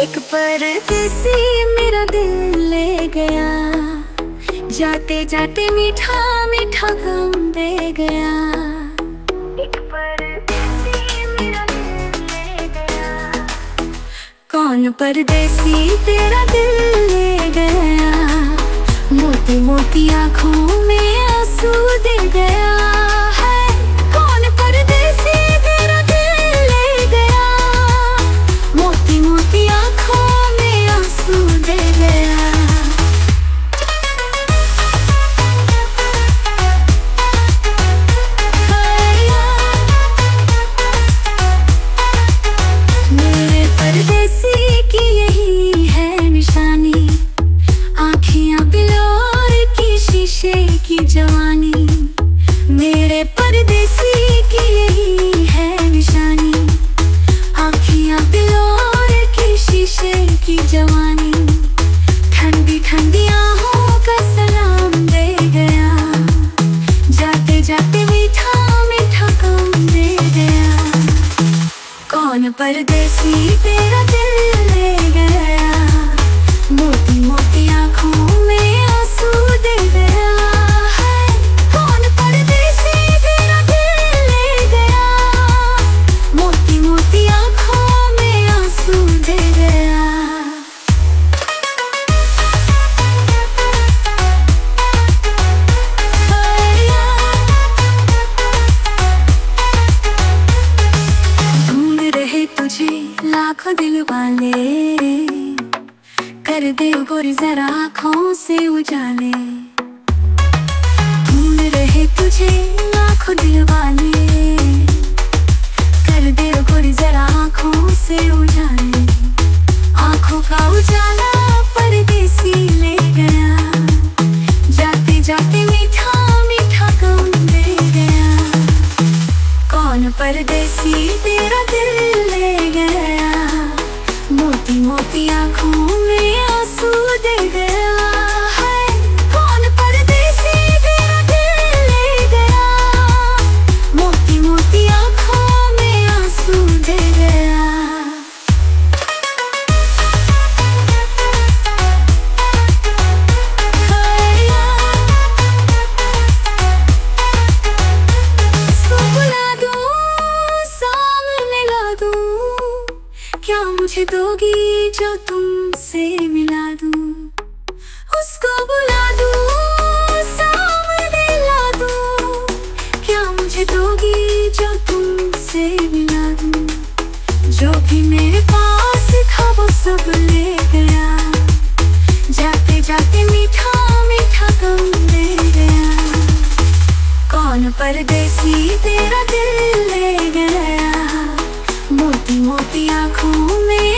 एक परदेसी मेरा दिल ले गया। जाते जाते मीठा मीठा गम दे गया। एक परदेसी मेरा दिल ले गया। कौन परदेसी तेरा दिल ले गया? मोती मोती आँखों की जवानी, मेरे परदेसी की यही है निशानी। आखियाँ बिलोर की शीशे की जवानी, ठंडी ठंडी आहों का सलाम दे गया। जाते जाते मीठा मीठा काम दे गया। कौन परदेसी तेरा दिल लाखों दिल वाले। कर दे गोरी जरा आँखों से उजाले। ढूंढ रहे तुझे लाखों दिल वाले। कर दे गोरी जरा आँखों से उजाले। आँखों का उजाला परदेसी ले गया। जाते जाते मीठा मीठा दे गया। कौन परदेसी तेरा दिल ले गया? मोती आँखों में आँसू दे गया कौन पर दे सीधे गया? मोती मोती आँखों में आँसू दे गया। क्या मुझे दोगी? जो तुमसे मिला दू, उसको बुला दू, सामने ला दू। क्या मुझे दोगी जो तुमसे मिला दू? जो भी मेरे पास था, वो सब ले गया। जाते जाते मीठा मीठा गम ले गया। कौन परदेसी तेरा दिल ले गया? मोती मोती आँखों में